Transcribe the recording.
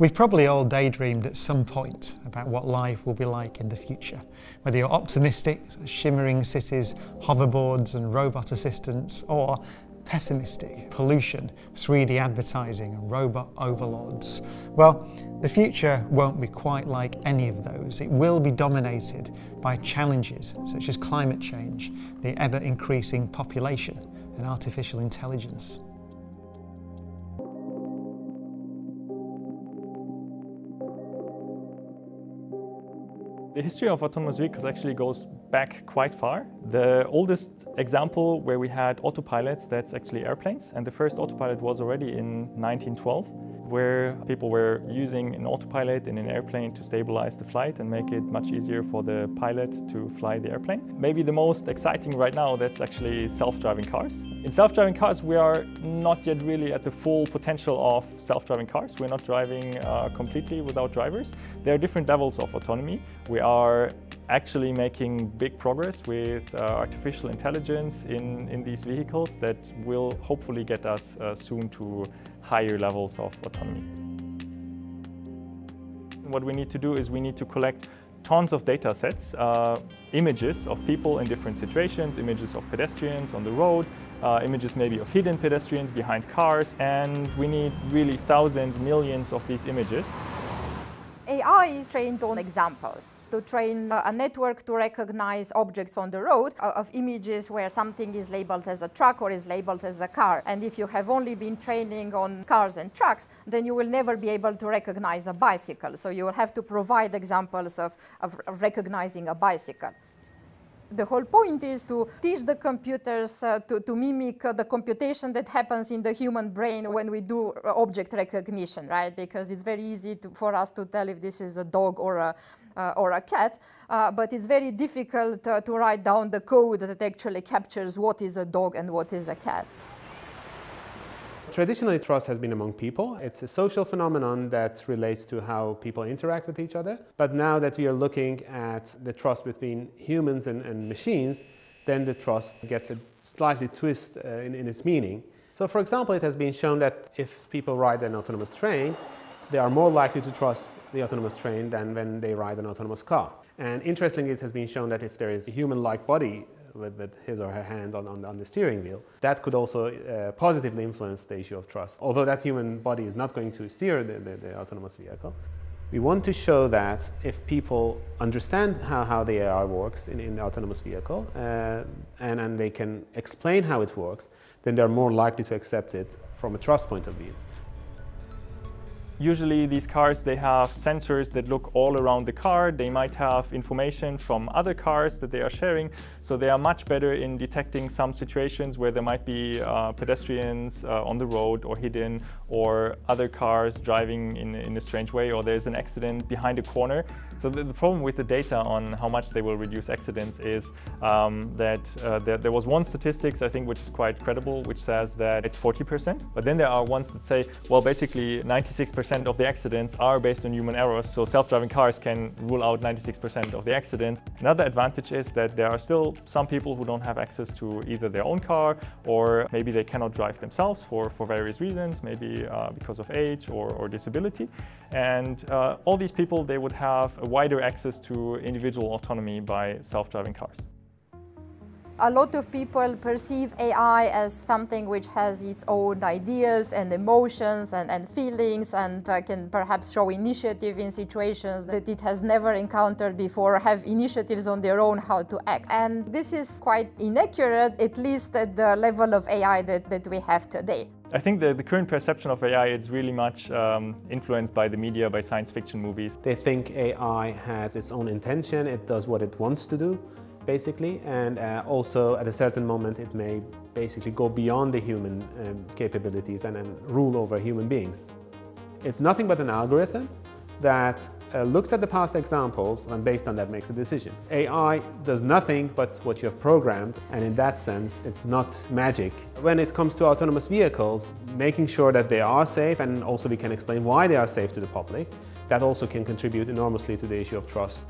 We've probably all daydreamed at some point about what life will be like in the future. Whether you're optimistic, shimmering cities, hoverboards and robot assistants, or pessimistic, pollution, 3D advertising and robot overlords. Well, the future won't be quite like any of those. It will be dominated by challenges such as climate change, the ever increasing population and artificial intelligence. The history of autonomous vehicles actually goes back quite far. The oldest example where we had autopilots, that's actually airplanes. And the first autopilot was already in 1912 where people were using an autopilot in an airplane to stabilize the flight and make it much easier for the pilot to fly the airplane. Maybe the most exciting right now, that's actually self-driving cars. In self-driving cars, we are not yet really at the full potential of self-driving cars. We're not driving uh, completely without drivers. There are different levels of autonomy. We are actually making big progress with uh, artificial intelligence in, in these vehicles that will hopefully get us uh, soon to higher levels of autonomy. What we need to do is we need to collect tons of data sets, uh, images of people in different situations, images of pedestrians on the road, uh, images maybe of hidden pedestrians behind cars, and we need really thousands, millions of these images. AI is trained on examples to train a network to recognize objects on the road uh, of images where something is labeled as a truck or is labeled as a car. And if you have only been training on cars and trucks, then you will never be able to recognize a bicycle. So you will have to provide examples of, of, of recognizing a bicycle. The whole point is to teach the computers uh, to, to, mimic uh, the computation that happens in the human brain when we do uh, object recognition, right? Because it's very easy to, for us to tell if this is a dog or a, uh, or a cat, uh, but it's very difficult uh, to write down the code that actually captures what is a dog and what is a cat. Traditionally, trust has been among people. It's a social phenomenon that relates to how people interact with each other. But now that we are looking at the trust between humans and, and machines, then the trust gets a slightly twist uh, in, in its meaning. So, for example, it has been shown that if people ride an autonomous train, they are more likely to trust the autonomous train than when they ride an autonomous car. And interestingly, it has been shown that if there is a human-like body with, with his or her hand on, on, on, the steering wheel, that could also uh, positively influence the issue of trust. Although that human body is not going to steer the, the, the autonomous vehicle, we want to show that if people understand how, how the AI works in, in the autonomous vehicle uh, and, and they can explain how it works, then they're more likely to accept it from a trust point of view. Usually these cars, they have sensors that look all around the car. They might have information from other cars that they are sharing. So they are much better in detecting some situations where there might be uh, pedestrians uh, on the road or hidden or other cars driving in, in a strange way or there's an accident behind a corner. So the, the problem with the data on how much they will reduce accidents is um, that uh, there, there, was one statistics I think which is quite credible which says that it's 40%. But then there are ones that say, well basically 96% percent of the accidents are based on human errors, so self-driving cars can rule out 96% of the accidents. Another advantage is that there are still some people who don't have access to either their own car or maybe they cannot drive themselves for, for various reasons, maybe uh, because of age or, or disability. And uh, all these people, they would have a wider access to individual autonomy by self-driving cars. A lot of people perceive AI as something which has its own ideas and emotions and, and feelings and uh, can perhaps show initiative in situations that it has never encountered before, have initiatives on their own how to act. And this is quite inaccurate, at least at the level of AI that, that we have today. I think the, the current perception of AI is really much um, influenced by the media, by science fiction movies. They think AI has its own intention, it does what it wants to do basically, and uh, also at a certain moment it may basically go beyond the human um, capabilities and, rule over human beings. It's nothing but an algorithm that uh, looks at the past examples and based on that makes a decision. AI does nothing but what you have programmed and in that sense it's not magic. When it comes to autonomous vehicles, making sure that they are safe and also we can explain why they are safe to the public, that also can contribute enormously to the issue of trust.